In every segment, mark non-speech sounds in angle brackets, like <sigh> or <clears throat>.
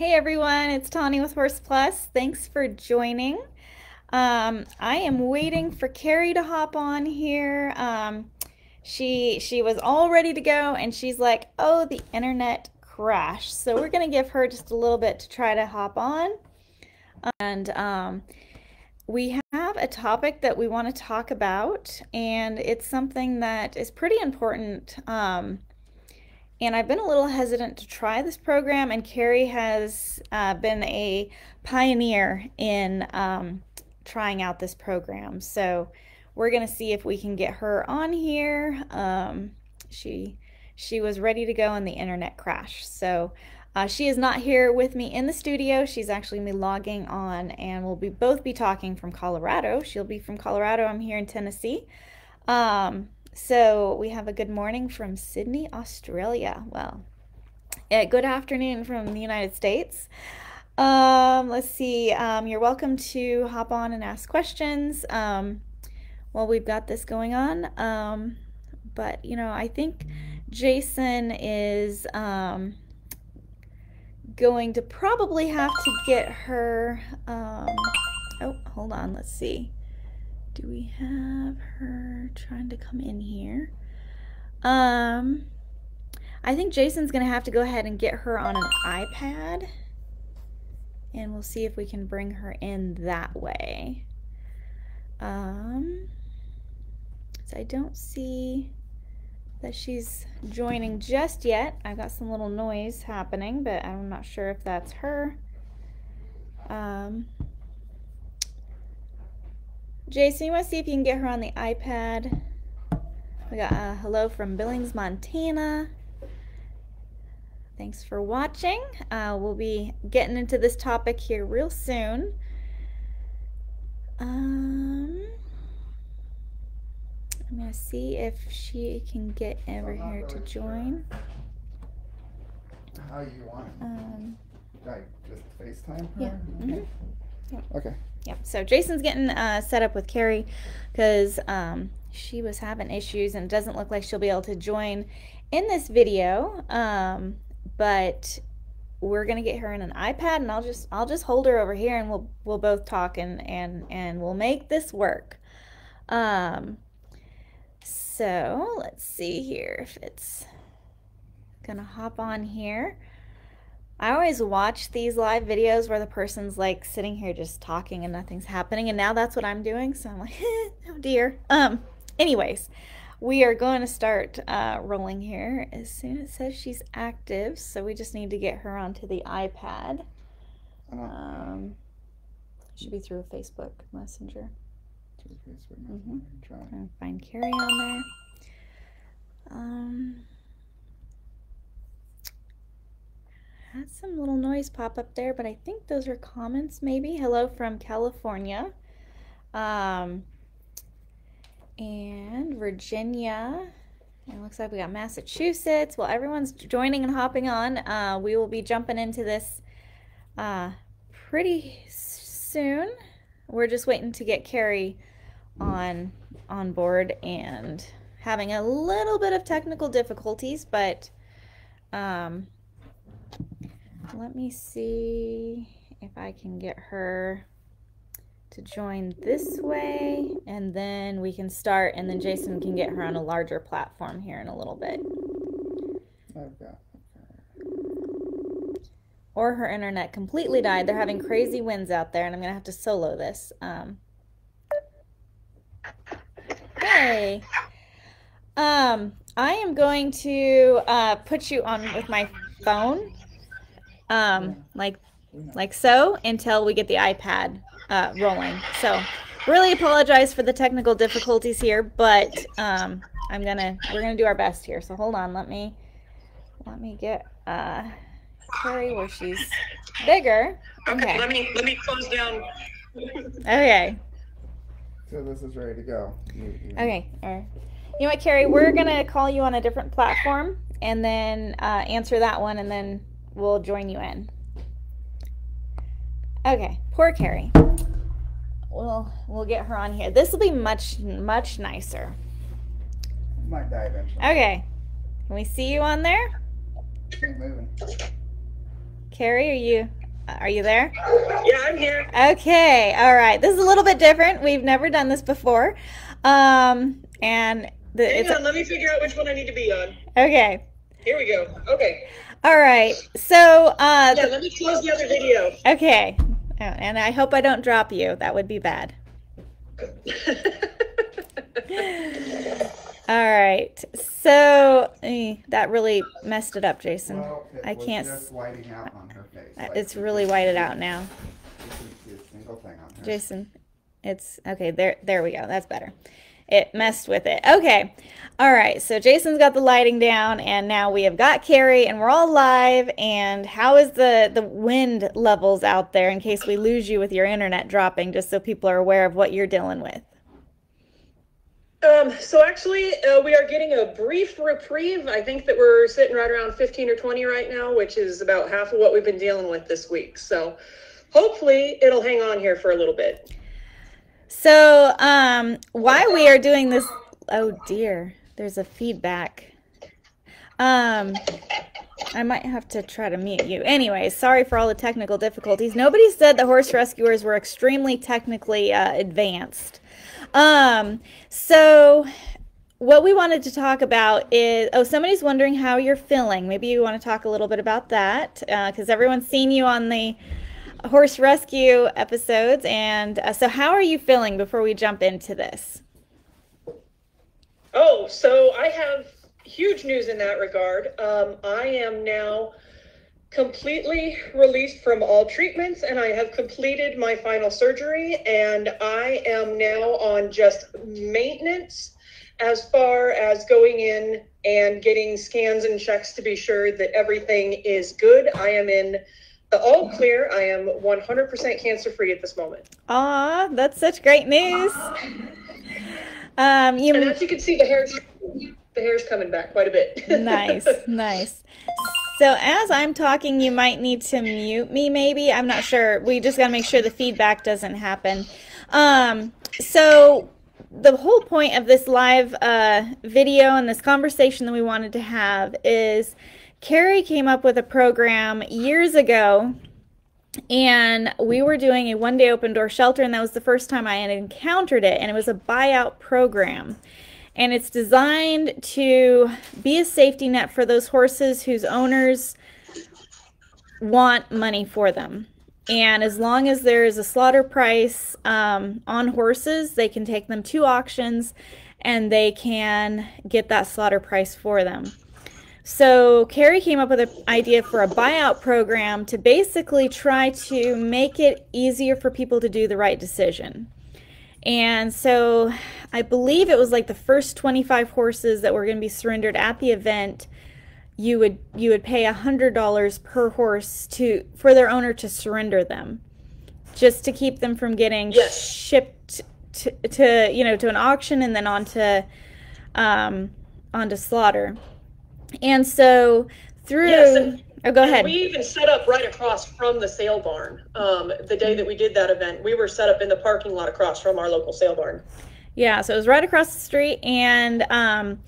Hey everyone, it's Tawny with Horse Plus. Thanks for joining. Um, I am waiting for Carrie to hop on here. Um, she she was all ready to go and she's like, oh, the internet crashed. So we're gonna give her just a little bit to try to hop on. And um, we have a topic that we want to talk about, and it's something that is pretty important. Um, and I've been a little hesitant to try this program, and Carrie has uh, been a pioneer in um, trying out this program. So we're going to see if we can get her on here. Um, she she was ready to go and the internet crashed. So uh, she is not here with me in the studio. She's actually me logging on, and we'll be both be talking from Colorado. She'll be from Colorado. I'm here in Tennessee. Um, so we have a good morning from Sydney, Australia. Well, yeah, good afternoon from the United States. Um, let's see. Um, you're welcome to hop on and ask questions um, while we've got this going on. Um, but, you know, I think Jason is um, going to probably have to get her. Um, oh, hold on. Let's see. Do we have her trying to come in here? Um, I think Jason's going to have to go ahead and get her on an iPad. And we'll see if we can bring her in that way. Um, so I don't see that she's joining just yet. I've got some little noise happening, but I'm not sure if that's her. Um, Jason, you want to see if you can get her on the iPad? We got a hello from Billings, Montana. Thanks for watching. Uh, we'll be getting into this topic here real soon. Um, I'm going to see if she can get over here to join. How you want? Um, Like just FaceTime? her? yeah. Okay. Yep. So Jason's getting uh, set up with Carrie because um, she was having issues and it doesn't look like she'll be able to join in this video. Um, but we're gonna get her in an iPad and I'll just I'll just hold her over here and we'll we'll both talk and and and we'll make this work. Um, so let's see here if it's gonna hop on here. I always watch these live videos where the person's like sitting here just talking and nothing's happening, and now that's what I'm doing. So I'm like, <laughs> oh dear. Um. Anyways, we are going to start uh, rolling here as soon as it says she's active. So we just need to get her onto the iPad. Um, should be through Facebook Messenger. to Facebook Mhm. Messenger, Try. Trying to find Carrie on there. Um, had some little noise pop up there, but I think those are comments maybe. Hello from California. Um, and Virginia. It looks like we got Massachusetts. Well, everyone's joining and hopping on. Uh, we will be jumping into this uh, pretty soon. We're just waiting to get Carrie on on board and having a little bit of technical difficulties, but um, let me see if I can get her to join this way and then we can start and then Jason can get her on a larger platform here in a little bit. I've got. Or her internet completely died. They're having crazy winds out there and I'm gonna have to solo this. Um, hey. Um, I am going to uh, put you on with my phone, um, like like so, until we get the iPad uh, rolling. So, really apologize for the technical difficulties here, but um, I'm gonna we're gonna do our best here. So hold on, let me let me get uh, Carrie where she's bigger. Okay, Okay. let me, let me close down. Okay. So this is ready to go. You- you- Okay. All right. You know what, Carrie? We're gonna call you on a different platform and then uh, answer that one, and then we'll join you in. Okay. Poor Carrie. We'll we'll get her on here. This will be much much nicer. Might die eventually. Okay. Can we see you on there? Keep moving. Carrie, are you are you there? Yeah, I'm here. Okay, all right. This is a little bit different. We've never done this before, um, and the, Hang it's on, let me figure out which one I need to be on. okay. Here we go. Okay. All right. So, uh, Yeah, let me close the other video. okay, Oh, and I hope I don't drop you. That would be bad. <laughs> All right. So eh, that really messed it up, Jason. Well, it I can't just whiting out on her face. Uh, like, It's really can- whited out now. You can see single thing on her. Jason, it's okay. There, there we go. That's better. It messed with it. Okay. All right. So Jason's got the lighting down, and now we have got Carrie, and we're all live. And how is the the wind levels out there in case we lose you with your internet dropping? Just so people are aware of what you're dealing with. Um, so actually, uh, we are getting a brief reprieve. I think that we're sitting right around 15 or 20 right now, which is about half of what we've been dealing with this week. So hopefully it'll hang on here for a little bit. So, um, why we are doing this? Oh dear, there's a feedback. Um, I might have to try to mute you. Anyway, sorry for all the technical difficulties. Nobody said the horse rescuers were extremely technically uh, advanced. Um, so what we wanted to talk about is oh somebody's wondering how you're feeling maybe you want to talk a little bit about that because everyone's seen you on the horse rescue episodes and uh, so how are you feeling before we jump into this Oh, so I have huge news in that regard. Um, I am now completely released from all treatments and I have completed my final surgery and I am now on just maintenance as far as going in and getting scans and checks to be sure that everything is good. I am in all clear. I am 100% cancer free at this moment. Ah, that's such great news um And you as you can see, the hair's the hair's coming back quite a bit. nice <laughs> nice so as i'm talking you might need to mute me maybe i'm not sure we just got to make sure the feedback doesn't happen um so the whole point of this live uh, video and this conversation that we wanted to have is carrie came up with a program years ago and we were doing a one day open door shelter and that was the first time i had encountered it and it was a buyout program and it's designed to be a safety net for those horses whose owners want money for them. And as long as there is a slaughter price um, on horses, they can take them to auctions and they can get that slaughter price for them. So Carrie came up with an idea for a buyout program to basically try to make it easier for people to do the right decision. And so I believe it was like the first 25 horses that were going to be surrendered at the event. You would you would pay a hundred dollars per horse to for their owner to surrender them, just to keep them from getting Yes. shipped to, to you know to an auction and then onto um, onto slaughter. And so through Yes, and- oh go ahead We even set up right across from the sale barn. Um, the day that we did that event, we were set up in the parking lot across from our local sale barn. Yeah, so it was right across the street, and um,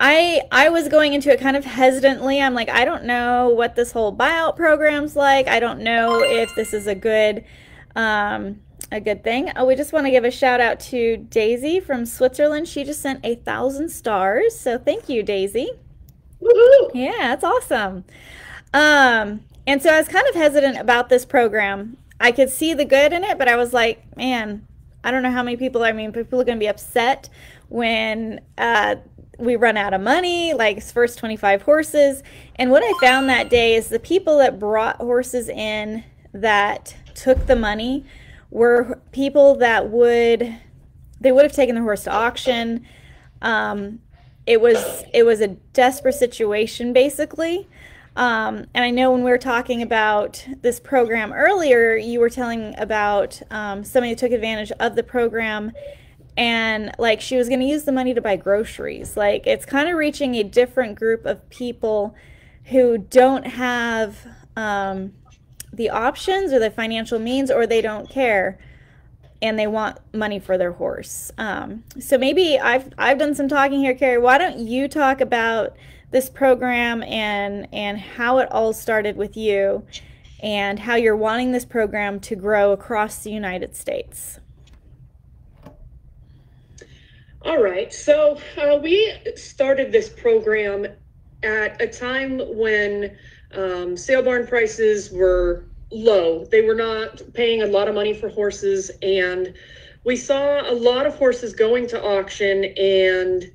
I I was going into it kind of hesitantly. I'm like, I don't know what this whole buyout program's like. I don't know if this is a good um, a good thing. Oh, we just want to give a shout out to Daisy from Switzerland. She just sent a thousand stars, so thank you, Daisy. Woohoo! Yeah, that's awesome. Um, and so I was kind of hesitant about this program. I could see the good in it, but I was like, man, I don't know how many people. I mean, people are going to be upset when uh, we run out of money, like first 25 horses. And what I found that day is the people that brought horses in that took the money were people that would they would have taken the horse to auction. Um, it was it was a desperate situation basically. Um, and I know when we were talking about this program earlier, you were telling about um, somebody who took advantage of the program and like she was going to use the money to buy groceries. Like it's kind of reaching a different group of people who don't have um, the options or the financial means or they don't care and they want money for their horse. Um, so maybe I've I've done some talking here, Carrie. Why don't you talk about this program and and how it all started with you, and how you're wanting this program to grow across the United States. All right. So uh, we started this program at a time when um, sale barn prices were low. They were not paying a lot of money for horses, and we saw a lot of horses going to auction. And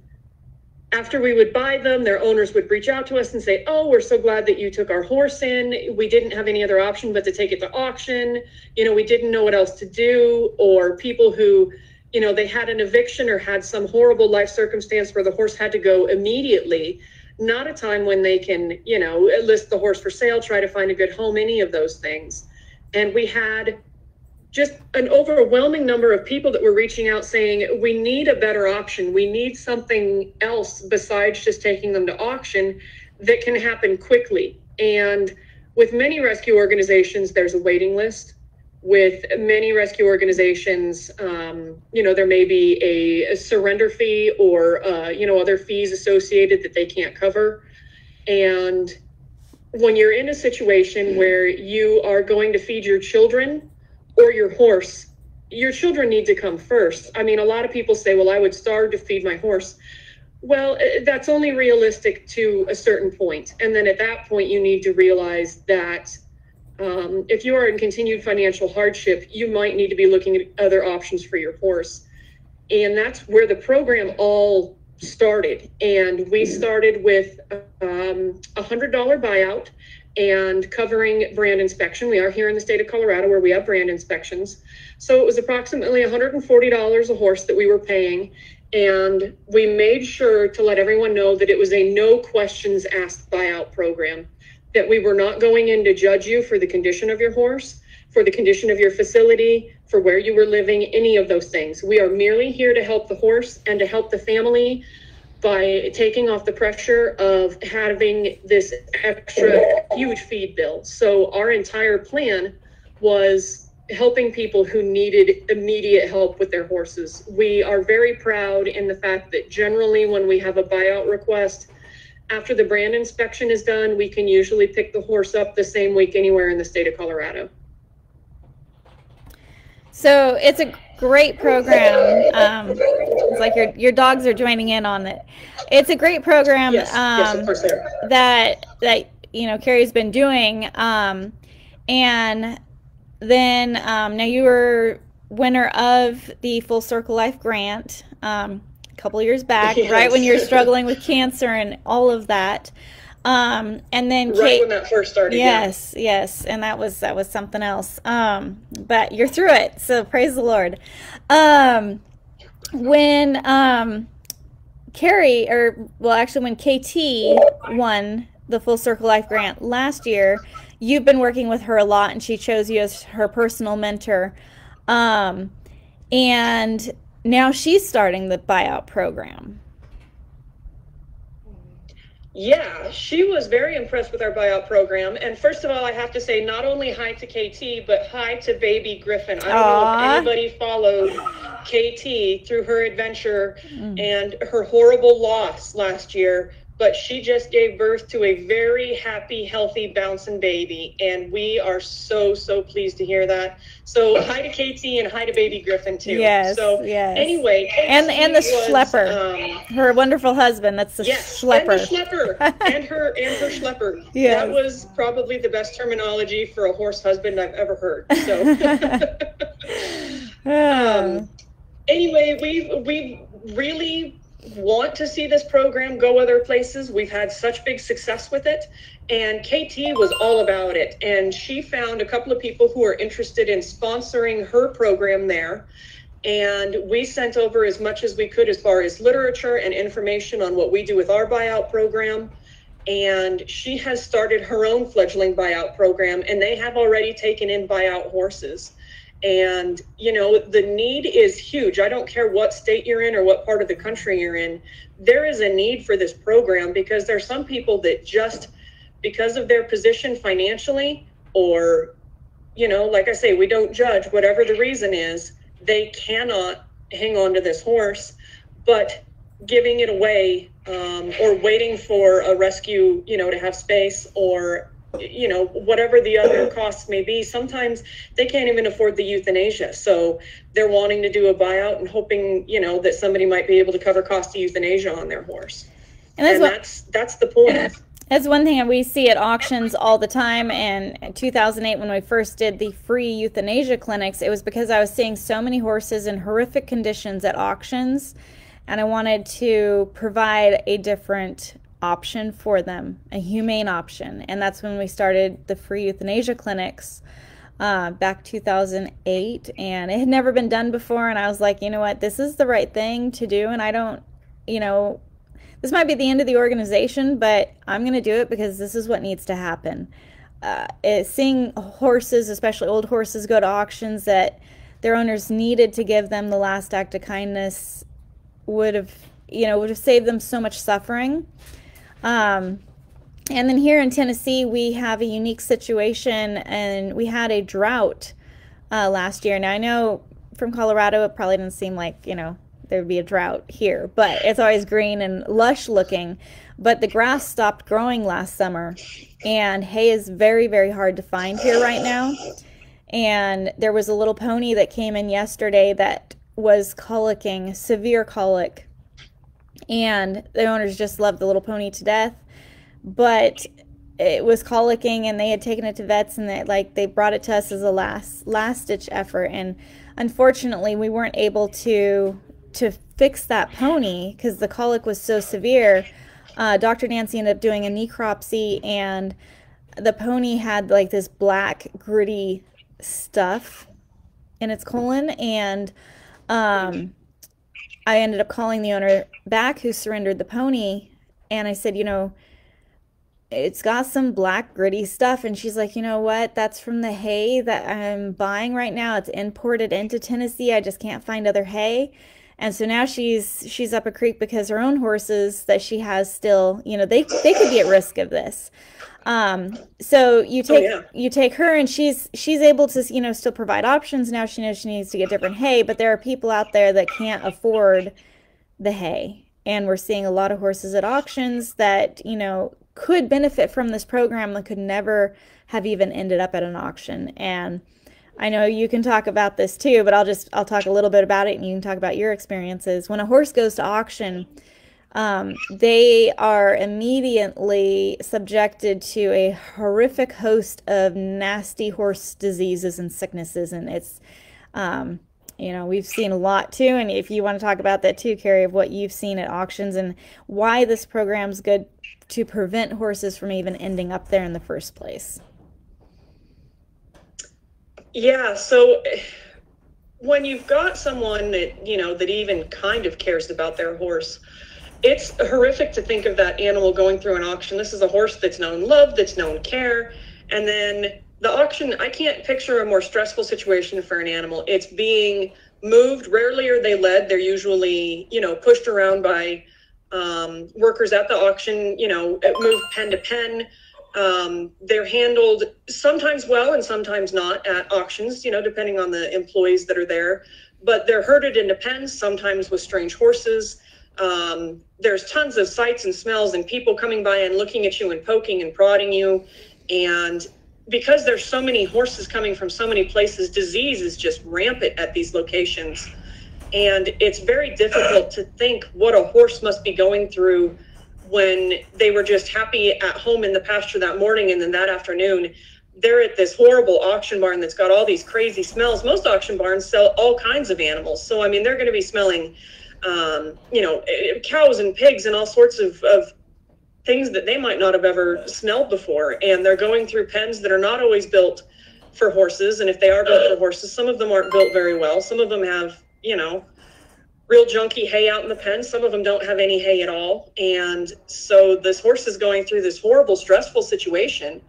after we would buy them, their owners would reach out to us and say, "Oh, we're so glad that you took our horse in. We didn't have any other option but to take it to auction. You know, we didn't know what else to do." Or people who you know, they had an eviction or had some horrible life circumstance where the horse had to go immediately, not a time when they can, you know, list the horse for sale, try to find a good home, any of those things. And we had just an overwhelming number of people that were reaching out saying, we need a better option. We need something else besides just taking them to auction that can happen quickly. And with many rescue organizations, there's a waiting list with many rescue organizations, um, you know, there may be a, a surrender fee or, uh, you know, other fees associated that they can't cover. And when you're in a situation where you are going to feed your children or your horse, your children need to come first. I mean, a lot of people say, well, I would starve to feed my horse. Well, eh, that's only realistic to a certain point. And then at that point, you need to realize that um, if you are in continued financial hardship, you might need to be looking at other options for your horse. And that's where the program all started. And we started with um, a $100 buyout and covering brand inspection. We are here in the state of Colorado where we have brand inspections. So it was approximately $140 a horse that we were paying. And we made sure to let everyone know that it was a no questions asked buyout program that we were not going in to judge you for the condition of your horse, for the condition of your facility, for where you were living, any of those things. We are merely here to help the horse and to help the family by taking off the pressure of having this extra huge feed bill. So our entire plan was helping people who needed immediate help with their horses. We are very proud in the fact that generally when we have a buyout request, after the brand inspection is done, we can usually pick the horse up the same week anywhere in the state of Colorado. So it's a great program. Um, it's like your your dogs are joining in on it. It's a great program yes, um, yes, that that you know Carrie's been doing. Um, and then um, now you were winner of the Full Circle Life grant. Um, couple years back, <laughs> yes. right when you're struggling with cancer and all of that. Um, and then right Kate, when that first started. Yes, yeah. yes, and that was that was something else. Um, but you're through it, so praise the Lord. Um, when um, Carrie, or well, actually, when KT won the Full Circle Life grant last year, you've been working with her a lot, and she chose you as her personal mentor. Um, and now she's starting the buyout program. Yeah, she was very impressed with our buyout program. And first of all, I have to say not only hi to KT, but hi to baby Griffin. I don't Aww. know if anybody followed KT through her adventure mm. and her horrible loss last year but she just gave birth to a very happy, healthy, bouncing baby. And we are so, so pleased to hear that. So <laughs> hi to Katie and hi to baby Griffin too. Yes. So yes. anyway, and and the was, schlepper, um, her wonderful husband. That's the yes, schlepper. And the schlepper, <laughs> and her and her schlepper. Yes. That was probably the best terminology for a horse husband I've ever heard. So <laughs> um, anyway, we've we've really want to see this program go other places. We've had such big success with it. And KT was all about it. And she found a couple of people who are interested in sponsoring her program there. And we sent over as much as we could as far as literature and information on what we do with our buyout program. And she has started her own fledgling buyout program, and they have already taken in buyout horses. And, you know, the need is huge. I don't care what state you're in or what part of the country you're in. There is a need for this program because there are some people that just, because of their position financially, or, you know, like I say, we don't judge, whatever the reason is, they cannot hang on to this horse. But giving it away um, or waiting for a rescue, you know, to have space or you know, whatever the other <clears throat> costs may be, sometimes they can't even afford the euthanasia. So they're wanting to do a buyout and hoping, you know, that somebody might be able to cover cost of euthanasia on their horse. And that's And what that's, that's the point. That's one thing we see at auctions all the time. And in 2008, when we first did the free euthanasia clinics, it was because I was seeing so many horses in horrific conditions at auctions, and I wanted to provide a different option for them, a humane option. And that's when we started the free euthanasia clinics. Uh, back 2008 and it had never been done before and i was like you know what this is the right thing to do and i don't you know this might be the end of the organization, but I'm going to do it because this is what needs to happen. Uh, it, seeing horses, especially old horses, go to auctions that their owners needed to give them the last act of kindness would have, you know, would have saved them so much suffering. Um, and then here in Tennessee, we have a unique situation, and we had a drought uh, last year. Now I know from Colorado, it probably didn't seem like you know there would be a drought here, but it's always green and lush looking. But the grass stopped growing last summer, and hay is very, very hard to find here right now. And there was a little pony that came in yesterday that was colicking, severe colic. And the owners just loved the little pony to death. But it was colicking and they had taken it to vets and they like they brought it to us as a last last ditch effort and unfortunately we weren't able to to fix that pony because the colic was so severe, uh, Dr. Nancy ended up doing a necropsy, and the pony had like this black, gritty stuff in its colon. And um, I ended up calling the owner back who surrendered the pony, and I said, you know, it's got some black gritty stuff. And she's like you know what? That's from the hay that i'm buying right now. It's imported into tennessee. I just can't find other hay. And so now she's she's up a creek because her own horses that she has still you know they they could be at risk of this um, so you take oh, yeah. you take her and she's she's able to you know still provide options now she knows she needs to get different hay but there are people out there that can't afford the hay and we're seeing a lot of horses at auctions that you know could benefit from this program that could never have even ended up at an auction and I know you can talk about this too, but I'll just I'll talk a little bit about it and you can talk about your experiences. When a horse goes to auction, um, they are immediately subjected to a horrific host of nasty horse diseases and sicknesses, and it's um, you know we've seen a lot too. And if you want to talk about that too, Carrie, of what you've seen at auctions and why this program's good to prevent horses from even ending up there in the first place. Yeah, so when you've got someone that, you know, that even kind of cares about their horse, it's horrific to think of that animal going through an auction. This is a horse that's known love, that's known care, and then the auction, I can't picture a more stressful situation for an animal. It's being moved. Rarely are they led. They're usually, you know, pushed around by um, workers at the auction, you know, moved pen to pen. Um, they're handled sometimes well and sometimes not at auctions, you know, depending on the employees that are there. But they're herded into pens, sometimes with strange horses. Um, there's tons of sights and smells and people coming by and looking at you and poking and prodding you. And because there's so many horses coming from so many places, disease is just rampant at these locations. And it's very difficult to think what a horse must be going through when they were just happy at home in the pasture that morning and then that afternoon they're at this horrible auction barn that's got all these crazy smells most auction barns sell all kinds of animals so i mean they're going to be smelling um, you know eh, cows and pigs and all sorts of, of things that they might not have ever smelled before and they're going through pens that are not always built for horses and if they are built for horses some of them aren't built very well some of them have you know real junky hay out in the pen. Some of them don't have any hay at all. And so this horse is going through this horrible, stressful situation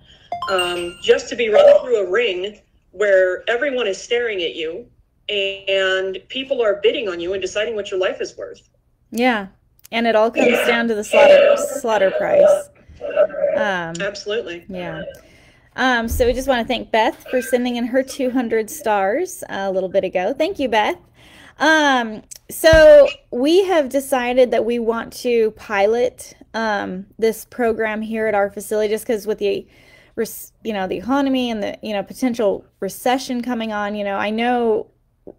um, just to be run through a ring where everyone is staring at you and people are bidding on you and deciding what your life is worth. Yeah. And it all comes down to the slaughter slaughter price. Um, Absolutely. Yeah. Um, so we just want to thank Beth for sending in her 200 stars a little bit ago. Thank you, Beth. Um, so we have decided that we want to pilot um, this program here at our facility just because with the you know the economy and the you know potential recession coming on you know i know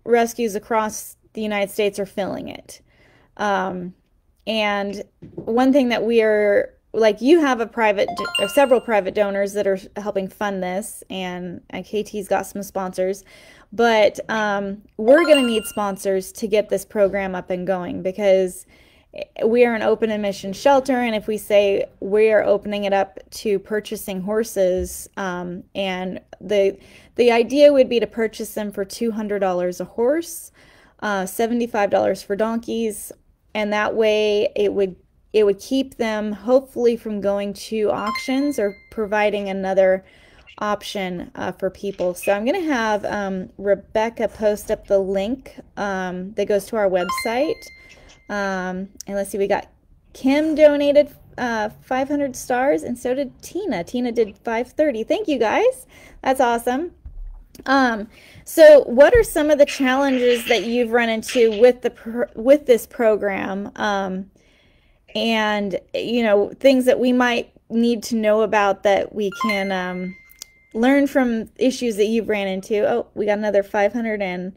rescues across the united states are filling it. Um, and one thing that we are like you have a private several private donors that are helping fund this and, kt's got some sponsors but um, we're going to need sponsors to get this program up and going because we are an open admission shelter and if we say we are opening it up to purchasing horses um, and the the idea would be to purchase them for $200 a horse uh, $75 for donkeys and that way it would it would keep them hopefully from going to auctions or providing another option uh, for people. So I'm going to have um, Rebecca post up the link um, that goes to our website. Um, and let's see, we got Kim donated uh, 500 stars, and so did Tina. Tina did 530. Thank you guys. That's awesome. Um, so, what are some of the challenges that you've run into with the with this program, um, and you know things that we might need to know about that we can um, learn from issues that you've ran into? Oh, we got another 500 and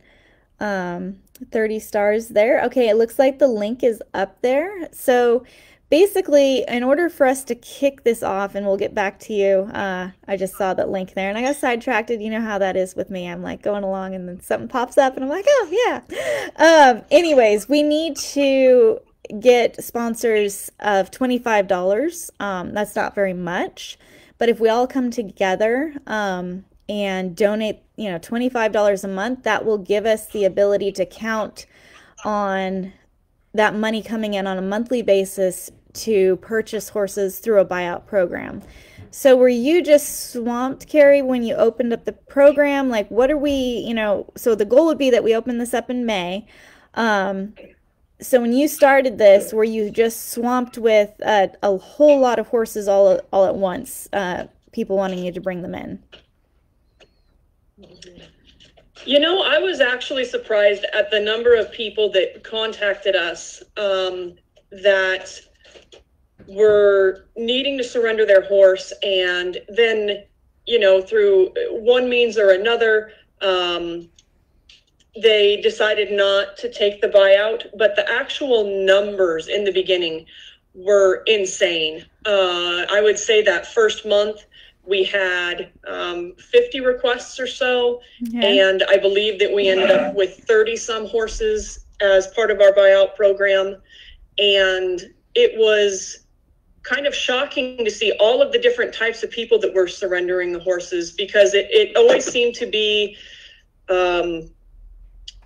um, 30 stars there. Okay, it looks like the link is up there. So basically, in order for us to kick this off, and we'll get back to you, uh, I just saw that link there and I got sidetracked. You know how that is with me. I'm like going along and then something pops up and I'm like, oh, yeah. Um, anyways, we need to get sponsors of $25. Um, that's not very much. But if we all come together um, and donate, you know, $25 a month, that will give us the ability to count on that money coming in on a monthly basis to purchase horses through a buyout program. So were you just swamped, Carrie, when you opened up the program? Like, what are we, you know, so the goal would be that we open this up in May. Um, so when you started this, were you just swamped with a whole lot of horses all all at once? Uh, people wanting you to bring them in. You know, I was actually surprised at the number of people that contacted us um, that were needing to surrender their horse, and then, you know, through one means or another, um, they decided not to take the buyout, but the actual numbers in the beginning were insane. Uh, I would say that first month we had um, 50 requests or so, and I believe that we ended up with 30 some horses as part of our buyout program. And it was kind of shocking to see all of the different types of people that were surrendering the horses because it, it always seemed to be um,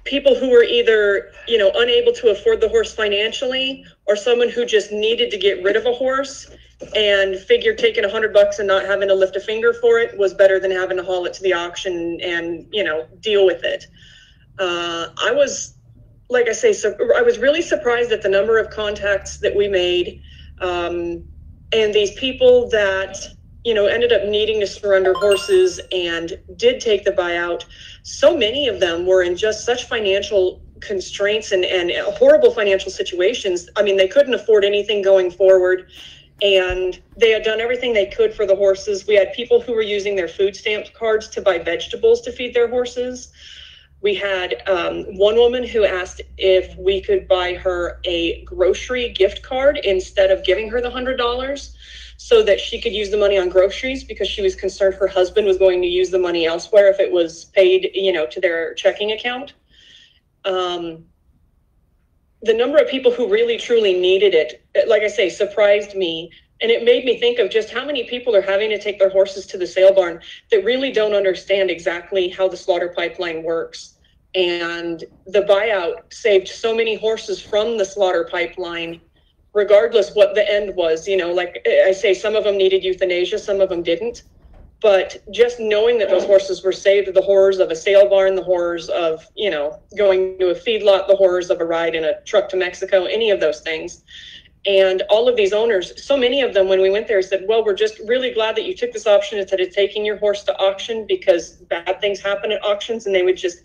people who were either you know unable to afford the horse financially or someone who just needed to get rid of a horse and figured taking a hundred bucks and not having to lift a finger for it was better than having to haul it to the auction and you know deal with it uh, i was like i say so i was really surprised at the number of contacts that we made um, and these people that you know ended up needing to surrender horses and did take the buyout so many of them were in just such financial constraints and, and horrible financial situations. I mean, they couldn't afford anything going forward. And they had done everything they could for the horses. We had people who were using their food stamp cards to buy vegetables to feed their horses. We had um, one woman who asked if we could buy her a grocery gift card instead of giving her the $100 so that she could use the money on groceries because she was concerned her husband was going to use the money elsewhere if it was paid, you know, to their checking account. Um, the number of people who really truly needed it, like I say, surprised me. And it made me think of just how many people are having to take their horses to the sale barn that really don't understand exactly how the slaughter pipeline works. And the buyout saved so many horses from the slaughter pipeline regardless what the end was. You know, like I say, some of them needed euthanasia, some of them didn't. But just knowing that those horses were saved, the horrors of a sale barn, the horrors of, you know, going to a feedlot, the horrors of a ride in a truck to Mexico, any of those things. And all of these owners, so many of them, when we went there, said, Well, we're just really glad that you took this option instead of taking your horse to auction because bad things happen at auctions. And they would just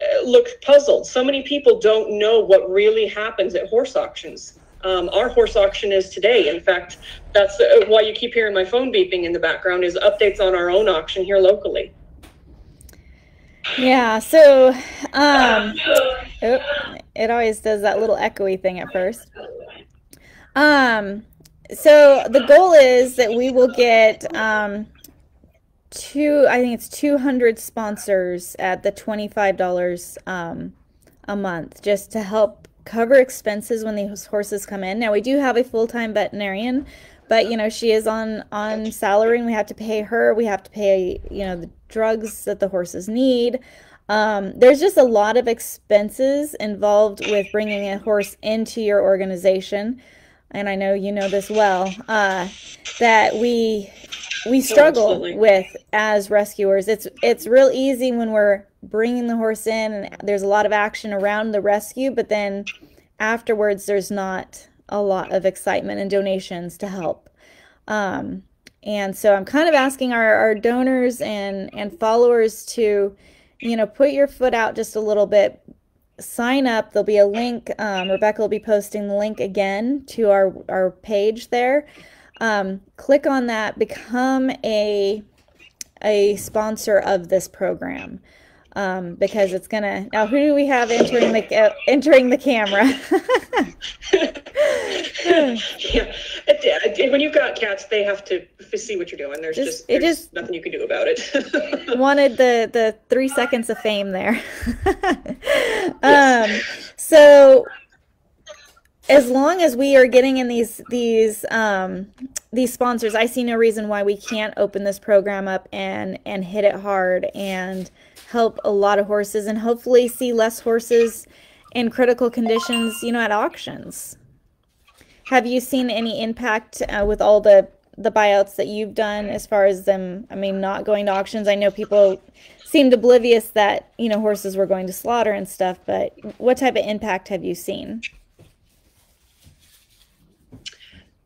uh, look puzzled. So many people don't know what really happens at horse auctions Um, our horse auction is today. In fact, that's uh, why you keep hearing my phone beeping in the background is updates on our own auction here locally. Yeah, so um oh, it always does that little echoey thing at first. Um so the goal is that we will get um two I think it's 200 sponsors at the $25 um a month just to help cover expenses when these horses come in. Now we do have a full-time veterinarian, but you know she is on on salary and we have to pay her. We have to pay you know the drugs that the horses need. Um, there's just a lot of expenses involved with bringing a horse into your organization, and I know you know this well. Uh, that we we struggle oh, with as rescuers. It's it's real easy when we're bringing the horse in and there's a lot of action around the rescue, but then afterwards there's not a lot of excitement and donations to help. Um, and so I'm kind of asking our, our donors and, and followers to, you know, put your foot out just a little bit. Sign up. There'll be a link. Um, Rebecca will be posting the link again to our, our page there. Um, click on that. Become a, a sponsor of this program um, because it's gonna. Now, who do we have entering the uh, entering the camera? <laughs> yeah, when you've got cats, they have to see what you're doing. There's just, just there's just nothing you can do about it. <laughs> wanted the the three seconds of fame there. <laughs> um, so as long as we are getting in these these um, these sponsors, I see no reason why we can't open this program up and and hit it hard and help a lot of horses and hopefully see less horses in critical conditions, you know, at auctions. Have you seen any impact uh, with all the the buyouts that you've done as far as them I mean not going to auctions? I know people seemed oblivious that, you know, horses were going to slaughter and stuff, but what type of impact have you seen?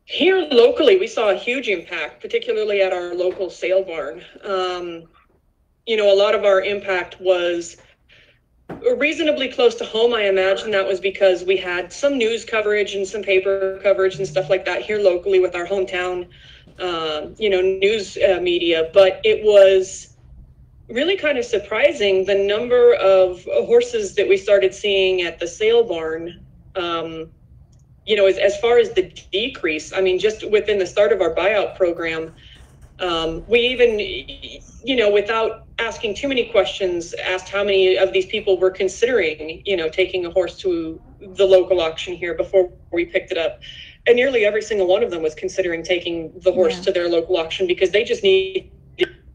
Here locally, we saw a huge impact, particularly at our local sale barn. Um, you know, a lot of our impact was reasonably close to home. I imagine that was because we had some news coverage and some paper coverage and stuff like that here locally with our hometown, um, you know, news uh, media. But it was really kind of surprising the number of horses that we started seeing at the sale barn. Um, you know, as, as far as the decrease, I mean, just within the start of our buyout program, um, we even, you know, without asking too many questions, asked how many of these people were considering, you know, taking a horse to the local auction here before we picked it up. And nearly every single one of them was considering taking the horse yeah. to their local auction because they just need,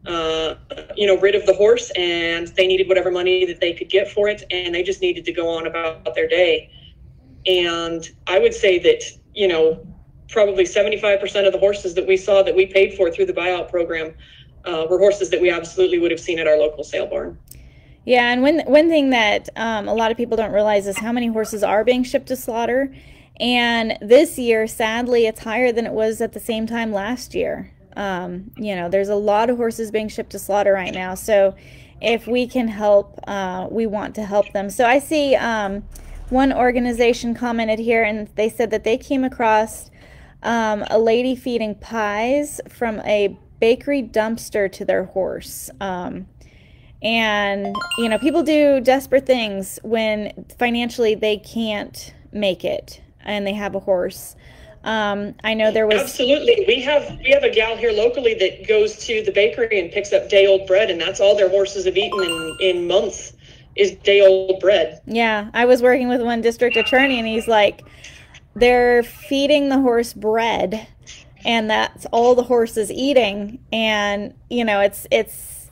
uh, you know, rid of the horse and they needed whatever money that they could get for it. And they just needed to go on about their day. And I would say that, you know, probably 75% of the horses that we saw that we paid for through the buyout program uh, were horses that we absolutely would have seen at our local sale barn. Yeah, and one one thing that um, a lot of people don't realize is how many horses are being shipped to slaughter. And this year, sadly, it's higher than it was at the same time last year. Um, you know, there's a lot of horses being shipped to slaughter right now. So if we can help, uh, we want to help them. So I see um, one organization commented here, and they said that they came across um, a lady feeding pies from a bakery dumpster to their horse. Um, and, you know, people do desperate things when financially they can't make it and they have a horse. Um, I know there was absolutely. We have we have a gal here locally that goes to the bakery and picks up day old bread, and that's all their horses have eaten in in months is day old bread. Yeah, I was working with one district attorney, and he's like, they're feeding the horse bread and that's all the horse is eating. And you know it's it's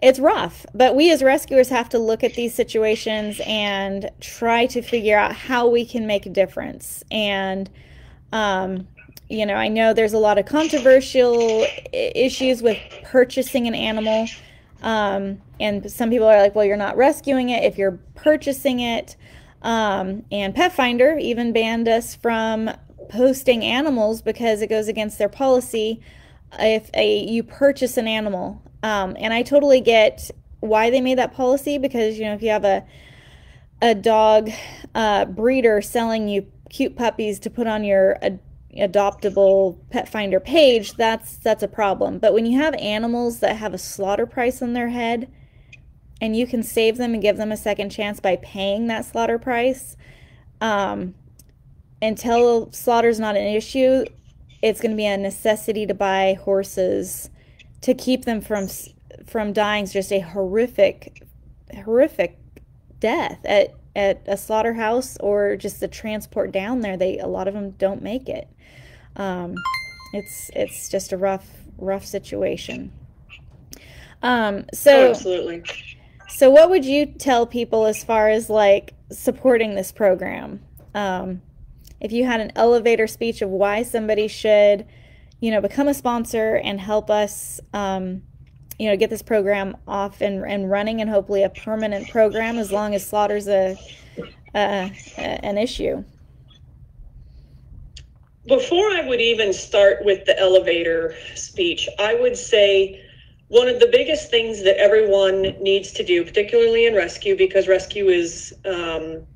it's rough. But we as rescuers have to look at these situations and try to figure out how we can make a difference. And um, you know i know there's a lot of controversial issues with purchasing an animal. Um, and some people are like well you're not rescuing it if you're purchasing it. Um, and Petfinder even banned us from posting animals because it goes against their policy if a you purchase an animal. Um, and I totally get why they made that policy because you know if you have a a dog uh, breeder selling you cute puppies to put on your ad- adoptable Petfinder page, that's that's a problem. But when you have animals that have a slaughter price on their head and you can save them and give them a second chance by paying that slaughter price, um, until slaughter's not an issue, it's going to be a necessity to buy horses to keep them from from dying. It's just a horrific, horrific death at at a slaughterhouse or just the transport down there. They a lot of them don't make it. Um, it's it's just a rough rough situation. Um, so oh, absolutely. So what would you tell people as far as like supporting this program? Um, if you had an elevator speech of why somebody should, you know, become a sponsor and help us, um, you know, get this program off and, and running and hopefully a permanent program as long as slaughter's a, a, a an issue. Before I would even start with the elevator speech, I would say one of the biggest things that everyone needs to do, particularly in rescue, because rescue is um,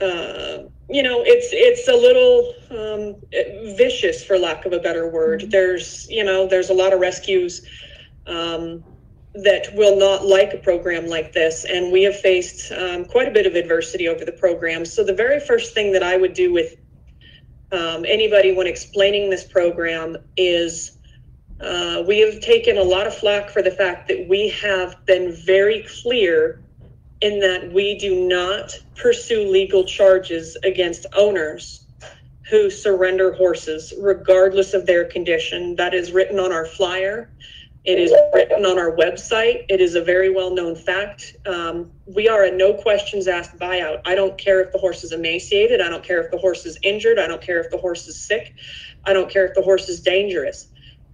uh, you know it's it's a little um, vicious for lack of a better word. Mm-hmm. there's you know there's a lot of rescues um, that will not like a program like this. And we have faced um, quite a bit of adversity over the program. So the very first thing that i would do with um, anybody when explaining this program is uh, we have taken a lot of flack for the fact that we have been very clear in that we do not pursue legal charges against owners who surrender horses, regardless of their condition. That is written on our flyer. It is written on our website. It is a very well known fact. Um, we are a no questions asked buyout. I don't care if the horse is emaciated. I don't care if the horse is injured. I don't care if the horse is sick. I don't care if the horse is dangerous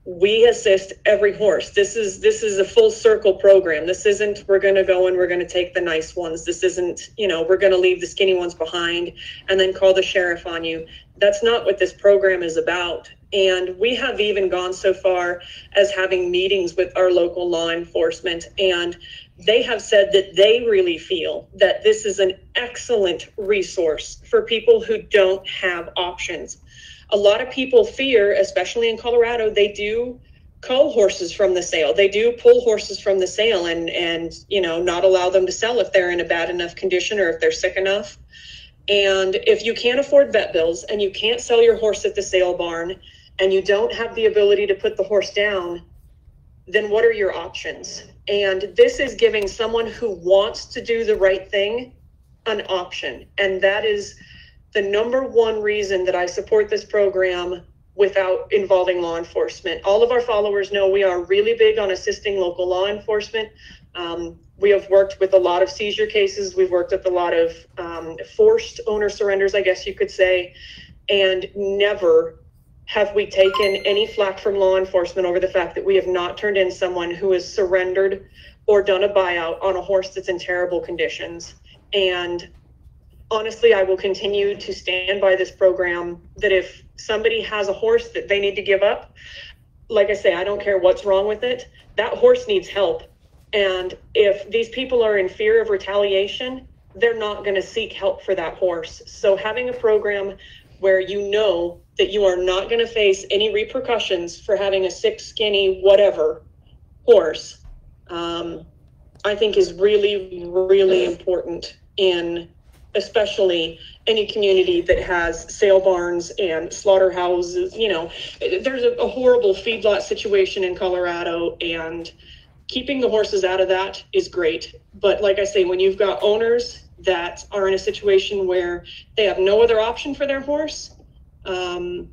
we assist every horse. This is this is a full circle program. This isn't we're going to go and we're going to take the nice ones. This isn't you know we're going to leave the skinny ones behind and then call the sheriff on you. That's not what this program is about. And we have even gone so far as having meetings with our local law enforcement and they have said that they really feel that this is an excellent resource for people who don't have options a lot of people fear, especially in Colorado, they do cull horses from the sale. They do pull horses from the sale and and you know not allow them to sell if they're in a bad enough condition or if they're sick enough. And if you can't afford vet bills and you can't sell your horse at the sale barn and you don't have the ability to put the horse down, then what are your options? And this is giving someone who wants to do the right thing an option. And that is the number one reason that I support this program without involving law enforcement. All of our followers know we are really big on assisting local law enforcement. Um, we have worked with a lot of seizure cases. We've worked with a lot of um, forced owner surrenders, I guess you could say, and never have we taken any flack from law enforcement over the fact that we have not turned in someone who has surrendered or done a buyout on a horse that's in terrible conditions. And honestly, I will continue to stand by this program that if somebody has a horse that they need to give up, like I say, I don't care what's wrong with it, that horse needs help. And if these people are in fear of retaliation, they're not going to seek help for that horse. So having a program where you know that you are not going to face any repercussions for having a sick, skinny, whatever horse, um, I think is really, really important in especially any community that has sale barns and slaughterhouses. You know, there's a, a, horrible feedlot situation in Colorado, and keeping the horses out of that is great. But like I say, when you've got owners that are in a situation where they have no other option for their horse, um,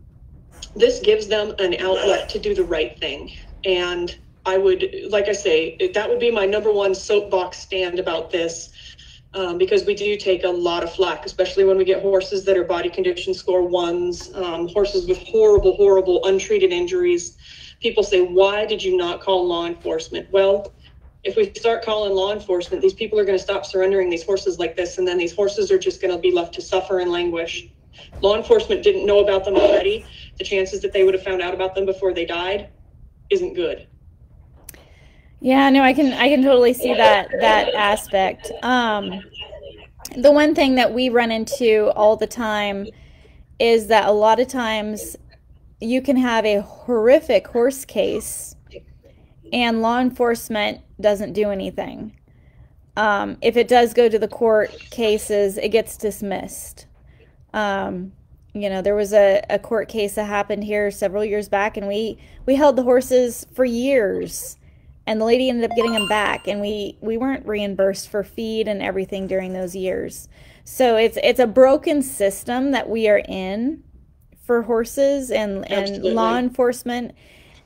this gives them an outlet to do the right thing. And I would, like I say, that would be my number one soapbox stand about this um, because we do take a lot of flack, especially when we get horses that are body condition score ones, um, horses with horrible, horrible untreated injuries. People say, Why did you not call law enforcement? Well, if we start calling law enforcement, these people are going to stop surrendering these horses like this, and then these horses are just going to be left to suffer and languish. Law enforcement didn't know about them already. The chances that they would have found out about them before they died isn't good. Yeah, no, I can I can totally see that that aspect. Um, the one thing that we run into all the time is that a lot of times you can have a horrific horse case and law enforcement doesn't do anything. Um, if it does go to the court cases, it gets dismissed. Um, you know, there was a, a court case that happened here several years back, and we we held the horses for years, and the lady ended up getting them back, and we we weren't reimbursed for feed and everything during those years. So it's it's a broken system that we are in for horses and and law enforcement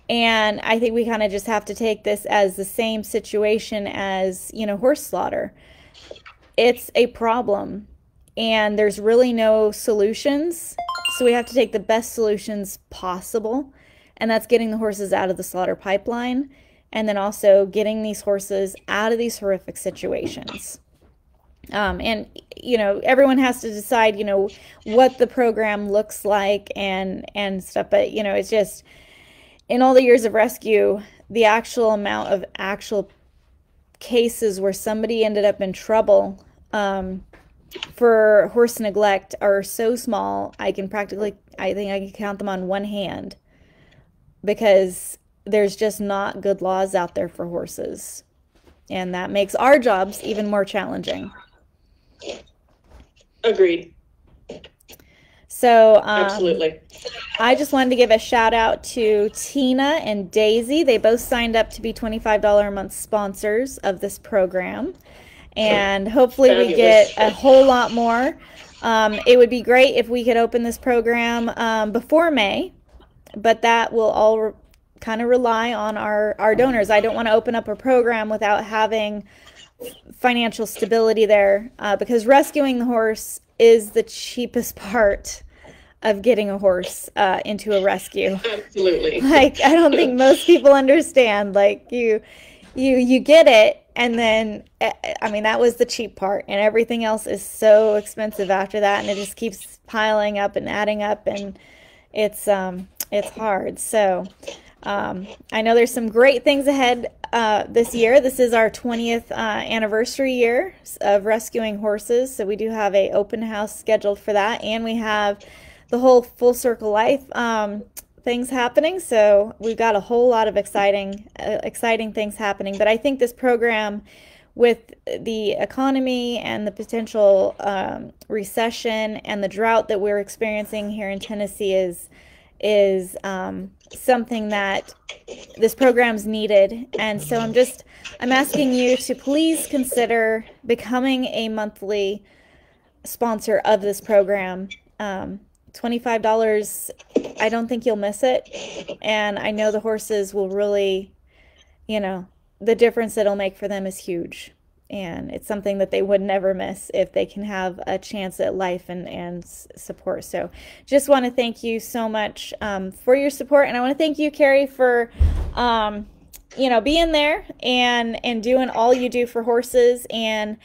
and I think we kind of just have to take this as the same situation as, you know, horse slaughter. It's a problem and there's really no solutions. So we have to take the best solutions possible. And that's getting the horses out of the slaughter pipeline and then also getting these horses out of these horrific situations. Um, and you know everyone has to decide you know what the program looks like and and stuff but you know it's just in all the years of rescue, the actual amount of actual cases where somebody ended up in trouble um, for horse neglect are so small. I can practically, I think I can count them on one hand because there's just not good laws out there for horses. And that makes our jobs even more challenging. Agreed. So um, absolutely, I just wanted to give a shout out to Tina and Daisy. They both signed up to be twenty five dollar a month sponsors of this program, and hopefully we get a whole lot more. Um, it would be great if we could open this program um, before May, but that will all kind of rely on our our donors. I don't want to open up a program without having financial stability there uh, because rescuing the horse is the cheapest <laughs> part of getting a horse uh, into a rescue. Absolutely. <laughs> Like I don't think most people understand. Like you, you you get it, and then eh, I mean that was the cheap part, and everything else is so expensive after that, and it just keeps piling up and adding up, and it's um it's hard. So. Um, I know there's some great things ahead uh, this year. This is our 20th uh, anniversary year of rescuing horses, so we do have a open house scheduled for that, and we have the whole full circle life um, things happening. So we've got a whole lot of exciting, uh, exciting things happening. But I think this program, with the economy and the potential um, recession and the drought that we're experiencing here in Tennessee, is is um, something that this program's needed. And so I'm just I'm asking you to please consider becoming a monthly sponsor of this program. Um, $25, I don't think you'll miss it. And I know the horses will really, you know, the difference it'll make for them is huge. And it's something that they would never miss if they can have a chance at life and, and support. So just want to thank you so much um, for your support. And I want to thank you, Carrie, for, um, you know, being there and, and doing all you do for horses. And,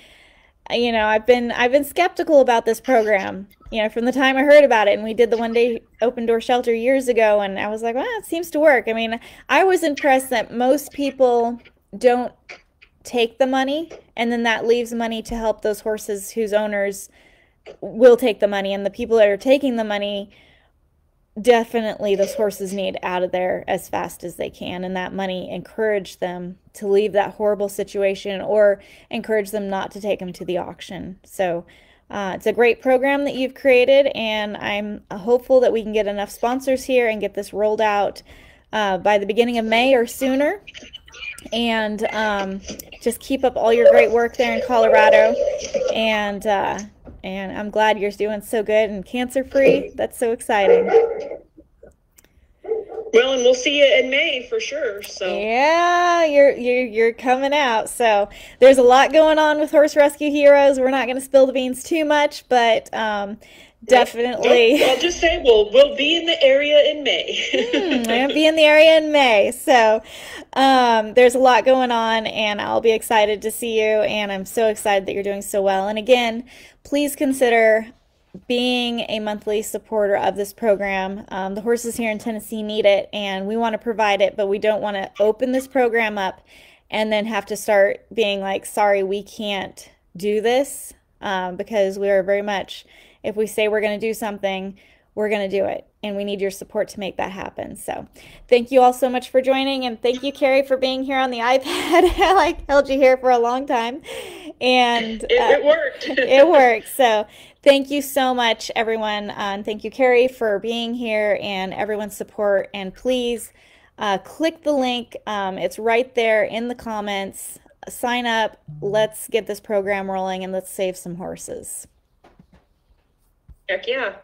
you know, I've been, I've been skeptical about this program you know, from the time I heard about it, and we did the one day open door shelter years ago, and I was like, well, it seems to work. I mean, I was impressed that most people don't take the money, and then that leaves money to help those horses whose owners will take the money, and the people that are taking the money definitely those horses need out of there as fast as they can and that money encourage them to leave that horrible situation or encourage them not to take them to the auction so uh, it's a great program that you've created, and I'm hopeful that we can get enough sponsors here and get this rolled out uh, by the beginning of May or sooner. And um, just keep up all your great work there in Colorado. And uh, and I'm glad you're doing so good and cancer free. That's so exciting. Well, and we'll see you in May for sure. So yeah, you're you're you're coming out. So there's a lot going on with Horse Rescue Heroes. We're not going to spill the beans too much, but um, definitely. I'll just say we'll we'll be in the area in May. <laughs> mm, I'll be in the area in May. So um, there's a lot going on, and I'll be excited to see you. And I'm so excited that you're doing so well. And again, please consider being a monthly supporter of this program. Um, the horses here in Tennessee need it, and we want to provide it, but we don't want to open this program up and then have to start being like, sorry, we can't do this. um, because we are very much, if we say we're going to do something, we're going to do it. And we need your support to make that happen. So thank you all so much for joining. And thank you, Carrie, for being here on the <laughs> iPad. <laughs> I like held you here for a long time. And it, it worked. <laughs> it worked. So thank you so much, everyone. Uh, and thank you, Carrie, for being here and everyone's support. And please uh, click the link. Um, it's right there in the comments. Sign up. Let's get this program rolling and let's save some horses. Heck yeah.